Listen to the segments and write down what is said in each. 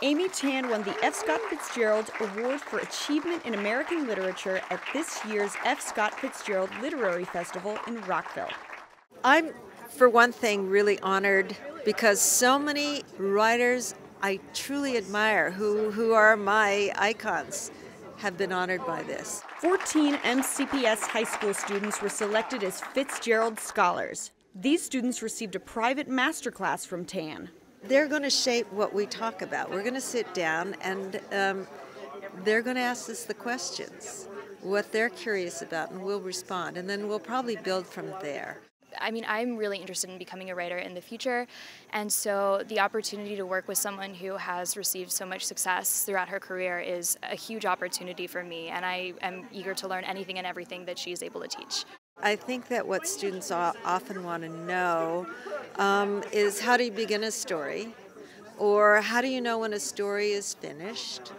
Amy Tan won the F. Scott Fitzgerald Award for Achievement in American Literature at this year's F. Scott Fitzgerald Literary Festival in Rockville. I'm, for one thing, really honored because so many writers I truly admire, who, who are my icons, have been honored by this. 14 MCPS high school students were selected as Fitzgerald Scholars. These students received a private masterclass from Tan. They're going to shape what we talk about. We're going to sit down and um, they're going to ask us the questions, what they're curious about, and we'll respond. And then we'll probably build from there. I mean, I'm really interested in becoming a writer in the future, and so the opportunity to work with someone who has received so much success throughout her career is a huge opportunity for me, and I am eager to learn anything and everything that she's able to teach. I think that what students often want to know um, is how do you begin a story, or how do you know when a story is finished,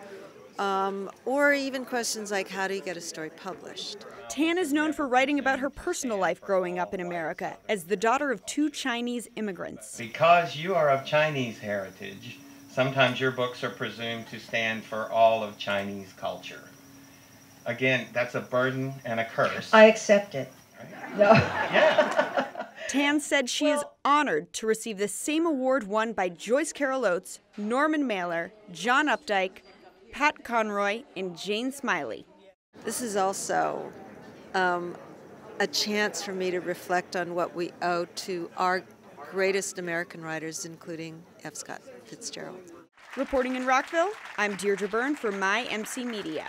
um, or even questions like how do you get a story published. Tan is known for writing about her personal life growing up in America as the daughter of two Chinese immigrants. Because you are of Chinese heritage, sometimes your books are presumed to stand for all of Chinese culture. Again, that's a burden and a curse. I accept it. Right? No. yeah. Tan said she is honored to receive the same award won by Joyce Carol Oates, Norman Mailer, John Updike, Pat Conroy, and Jane Smiley. This is also um, a chance for me to reflect on what we owe to our greatest American writers, including F. Scott Fitzgerald. Reporting in Rockville, I'm Deirdre Byrne for My MC Media.